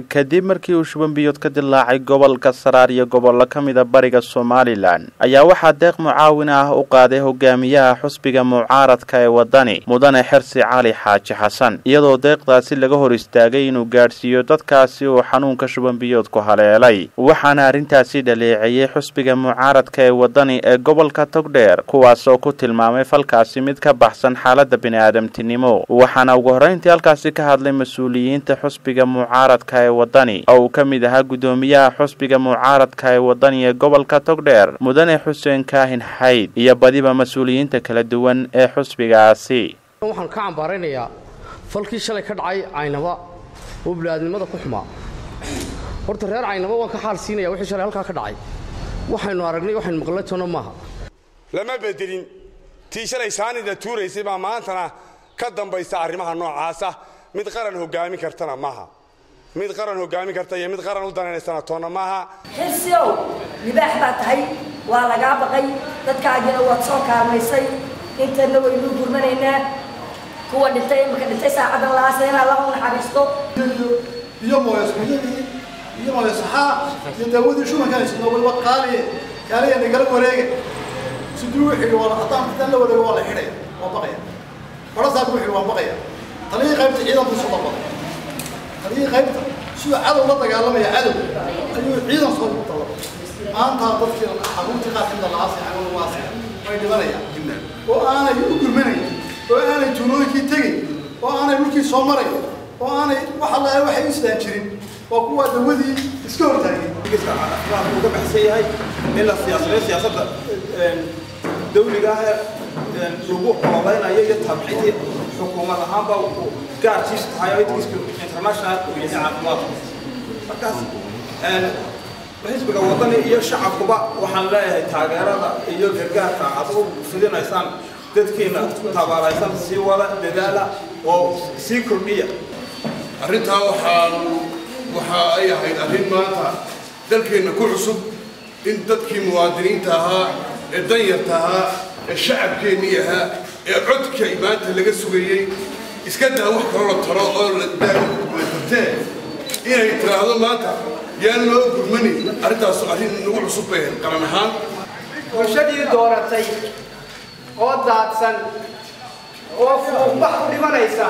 kadib markii uu shuban biyood ka dilaacay gobolka saraar iyo gobollo ka mida bariga somalilan ayaa waxaa deeq mucaawin ah u qaaday hogaamiyaha xusbiga mucaaradka ee wadani mudane xersi cali xaaji xasan iyadoo deeqdaasi laga hor istaagay inuu gaadhsiiyo dadkaasi uu xanuunka shuban biyoodku haleelay. Waxaana arrintaasi dhaleeceeyey xusbiga mucaaradka ee wadani ee gobolka togdheer kuwaas oo ku tilmaamay falkaasi mid ka baxsan xaalada bini-aadamtinimo. Waxaana ugu horreyntii halkaasi ka hadlay mas'uuliyiinta xusbiga mucaaradka ee wadani oo uu ka mid ahaa guddoomiyaha xusbiga mucaaradka ee wadani ee gobolka togdheer mudane xuseen kaahin xayd iyo badiba mas'uuliyiinta kala duwan ee xusbigaasi. Waxaan ka cambaaraynayaa falkii shalay ka dhacay caynaba oo bini'aadnimada ku xumaa horta reer caynaba waan ka xaal siinaya wixii shalay halkaa ka dhacay. Waxaynu aragnay waxaynu maqlay toona maaha. Lama bedelin tii shalay saanida tuuraysay baa maantana ka dambaysa arrimaha noocaasa. Mid qaran hoggaamin kartana maaha mid qaran hoggaamin karta iyo mid qaran u danaynaysana toonna maaha. Xirsiow libaax baa tahay. Waa lagaa baqay. Dadkaagina waad soo kaalmaysay intana waynu gurmanaynaa. Kuwa dhintay imaka dhintay saacadan lahaasa inaa lagu naxariisto iyo mooyasmiyadii iyo mooyasaxaa iyo daawadii shumanka haysano waliba qaaliye kaaliya nagala wareega siduu xidhi waa haddaan haddaan la wareego waa la xidhaya waa baqaya. Barasaab u xidhi waa baqaya. Taliyii qaybta ciidanku soo dalbada taliyii qaybta siduu cadow la dagaalamaya cadow ayuu ciidan soo dalbada maanta dadkii xaruuntii qaar kamida lahaa seexan waa seexan way dhibanayaan oo aanay u gurmanayn oo aanay tuulooyinkii tegay oo aanay dhulkii soo maray oo aanay wax alla waxay islaan jirin waa kuwa dawadii iska hortaagay uga baxsan yahay in la siyaasado siyaasadda dawliga ah lagu ololeynayo iyo tabxidii xukuumad ahaanba gaarkiisu tahay oo idkiisu international yahay caafimaadku markaas xisbiga wadani iyo shacabkuba waxaan leeyahay taageerada iyo gargaarka aad u fidinaysaan dadkiina tabaaraysan sii wada dadaala oo sii kordhiya arrintaa waxaan waxa ay ahayd arrin maanta dalkeenna ku cusub in dadkii muwaadiniinta ahaa ee danyarta ahaa ee shacabkeennii ahaa ee codka maanta laga sugayey iska daa wax kaloo la taro oo la tartee inay tiraahdo maanta yaan loo gurmanin arrintaas arrin nagu cusub bay ahayd qaran ahaan. Bulshadii dooratay oo daadsan oo fuuqbax u dhimanaysa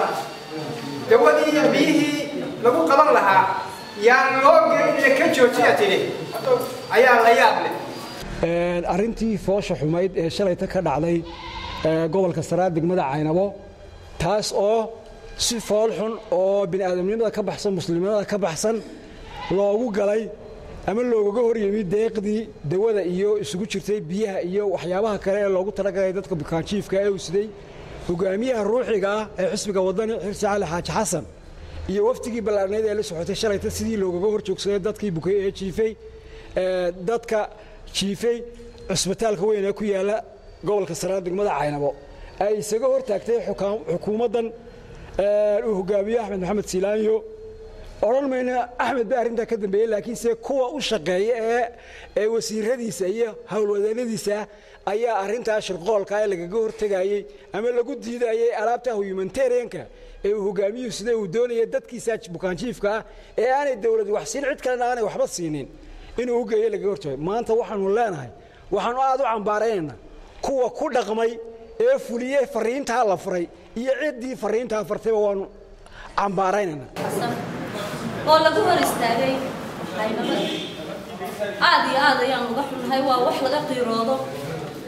dawadii iyo biyihii lagu qaban lahaa yaan loo gelinina ka joojiya tidhi. Ayaa la yaab leh. Arrintii foosha xumayd ee shalayta ka dhacday gobolka saraar degmada caynabo taas oo si fool xun oo bini'aadamnimada ka baxsan muslimnimada ka baxsan loogu galay ama loogaga hor yimid deeqdii dawada iyo isugu jirtay biyaha iyo waxyaabaha kale ee loogu talagalay dadka bukaanjiifka ee uu siday hogaamiyaha ruuxiga ah ee xisbiga wadani xirsi cali xaaji xasan iyo waftigii ballaarneyd ee la socotay shalayta sidii loogaga hor joogsaday dadkii bukay ee jiifay dadka jiifay cusbitaalka weyn ee ku yaalla gobolka saraar degmada caynabo ay isaga hor taagtay xukuumaddan uu hogaamiyo axmed maxamed siilaanyo odhan mayna axmed baa arrintaa ka dambeeyey laakiinse kuwa u shaqeeya ee wasiiradiisa iyo howlwadeennadiisa ayaa arrintaa shirqoolka ee lagaga hortegayey ama lagu diidayey alaabta humanitarianka ee uu hogaamiyuhu sida uu doonaya dadkiisa bukaanjiifka ah ee aanay dawlad wax siin cid kalena aanay waxba siinin. Inuu u geeyo lagaga hortagay. Maanta waxaanu leenahay waxaanu aad u cambaaraynaynaa kuwa ku dhaqmay ee fuliyey fariintaa la furay iyo ciddii fariintaa fartayba waanu cambaaraynaynaa oo lagu hor istaagay. Caynabada aad iyo aad ayaan uga xunnahay. Waa wax laga qiiroodo.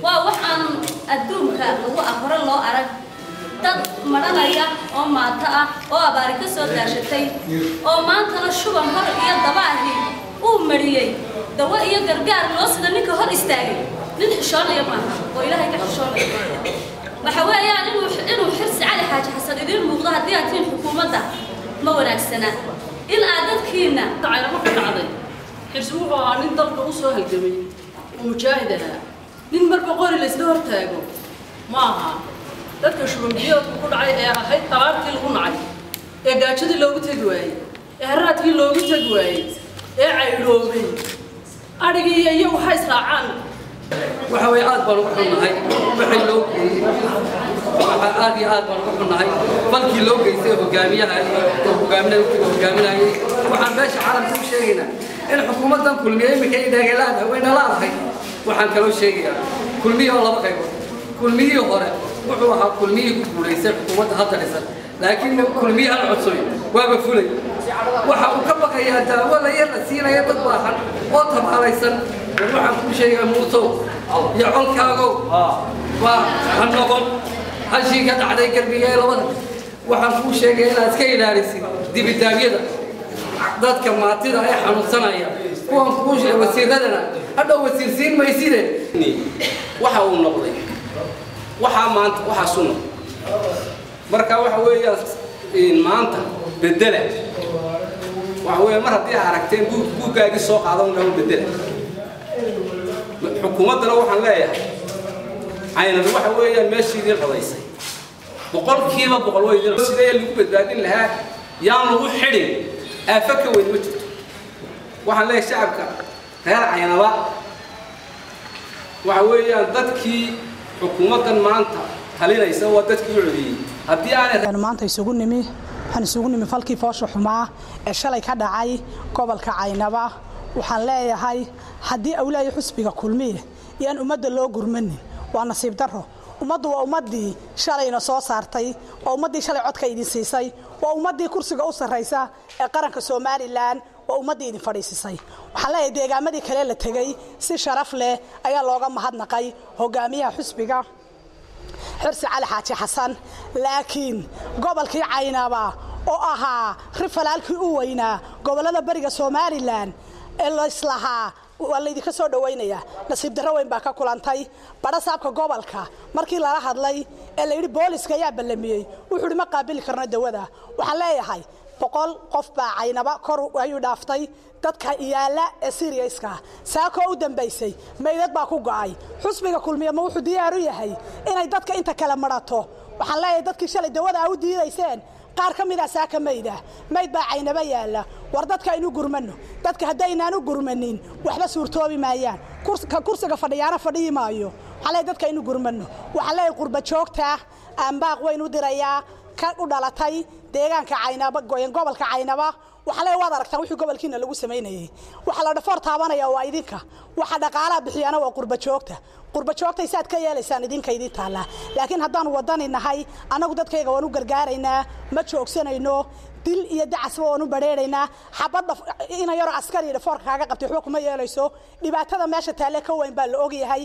Waa wax aan adduunka lagu aqro loo arag. Dad madhanaya oo maato ah oo abaari ka soo daashatay oo maantana shuban hor iyo dabaahi uu mariyey dawo iyo gargaar loo sida ninka hor istaagay nin xishoonaya maaha oo ilaahay ka xishoonaya waxa weeyaan inuu inuu xirsi cali xaaji xasan idiin muuqdo haddii aad tihiin xukuumadda ma wanaagsana. In aad dadkiina caynamo ka dhacday xirsi wuxuu ahaa nin dalka u soo halgamay oo mujaahid ahaa nin marba qori laysla hortaago ma aha. Dadka shubanbiyoodku ku dhacay ee ahayd talaartii lagu nacay ee gaajadii loogu tegi waayey ee haraadkii loogu tegi waayey ee caydhoobay adhigii iyo ha israacaan waxa way aad baan ugu xunnahay wixii loo geeyey waxa aad iyo aad baan ugu xunnahay. Falkii loo geystay hogaamiyaha wixii hogaaminayay waxaan meesha caalamka u sheegaynaa in xukuumaddan kulmiye iminka ay way dhalaadahay waxaan kaloo sheegayaa kulmiyii oo laba qaybood. Kulmiyihii hore wuxuu ahaa kulmiyihii ku guulaystay xukuumadda hadda dhisan. Laakiin kulmiye al cusub waaba fulay. Waxa uu ka baqayaa daawo la yar la siinaya dad baahan oo tabaalaysan waxaan kuu sheegaa muusow iyo colkaagow waa ha noqon hashii ka dhacday garbiga ee labada waxaan kuu sheegaya inaad iska ilaalisid dibidaabyada dadka maatida ee xanuunsanaya kuwan kuu sheeg wasiiradana hadhow wasiirsiin mayside waxa uu noqday waxaa maanta waxaasu noqday marka waxa weeyaan maanta bedela waxa weeye mar haddii aragteen buug buuggaagii soo qaadan dhawo bedela xukuumaddana waxaan leeyahay caynadu waxa weeyaan meeshii idiin codaysay boqolkiiba boqol way idin sidee lagu badbaadin lahaa? Yaan lagu xidhin. Aafo ka weyn ma jirto. Waxaan leeyahay shacabka reer caynaba. Waxa weeyaan dadkii xukuumaddan maanta talinaysa waa dadkii u codiyey haddii aanay maanta isugu nimi waxaan isugu nimi falkii foosha xumaa ee shalay ka dhacay gobolka caynaba waxaan leeyahay haddii awlaayo xusbiga kulmiye iyaan ummadda loo gurmanin waa nasiib darro. Ummaddu waa ummaddii shalayna soo saartay waa ummaddii shalay codka idin siisay waa ummaddii kursiga u sarraysa ee qaranka somalilan waa ummaddii idin fadhiisisay. Waxaan leeyahay deegaamadii kale la tegey si sharaf leh ayaa looga mahadnaqay hogaamiyaha xusbiga. Xirsi cali xaaji xasan laakiin gobolkii caynaba oo ahaa rifalaalkii u weynaa gobollada beriga somalilan ee layslahaa waa laydinka soo dhawaynayaa. Nasiib darro weyn baa ka kulantay. Badhasaabka gobolka markii lala hadlay ee layidhi booliska ayaa ballamiyey wuxuu hi ma qaabili karno dawada. Waxaan leeyahay boqol qof baa caynaba kor ayuu dhaaftay dadka yaalla ee siriyayska saakoo u dambaysay maydad baa ku go'ay. Xusbiga kulmiye ma wuxuu diyaar u yahay inay dadka inta kale madhato waxaan leeyahay dadkii shalay dawada a u diidayseen qaar ka mida saaka mayda mayd baa caynaba yaalla. War dadka aynu gurmanno. Dadka haddaynaan gurmanin waxba suurtoobi maayaan. Ka kursiga fadhiyaana fadhiyi maayo. Waxaan leeyahay dadka aynu gurmanno. Waxaan leeyahay qurba joogta aanbaaq weyn u dirayaa ka u dhalatay deegaanka caynaba gobolka caynaba waxaa leeyahay waad aragtaan wixii gobolkiina lagu samaynayay waxaa la dhafoor taabanaya waa idinka. Waxa dhaqaalaha bixiyana waa qurba joogta. Qurba joogtay saad ka yeelaysaan idinka idin taallaa laakiin haddaanu wadani nahay annagu dadkayga waan u gargaaraynaa ma joogsanayno. Dil iyo dacasba waan u badheeraynaa xabadda ina yaroo askari dhafoorka kaaga qabtay waxba kuma yeelayso. Dhibaatada meesha taalle ka weyn baa la ogyahay